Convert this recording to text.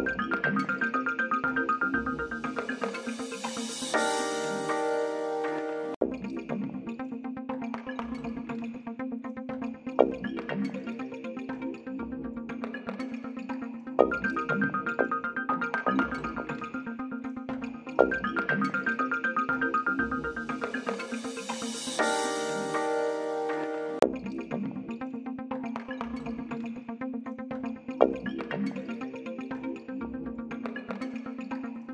うん。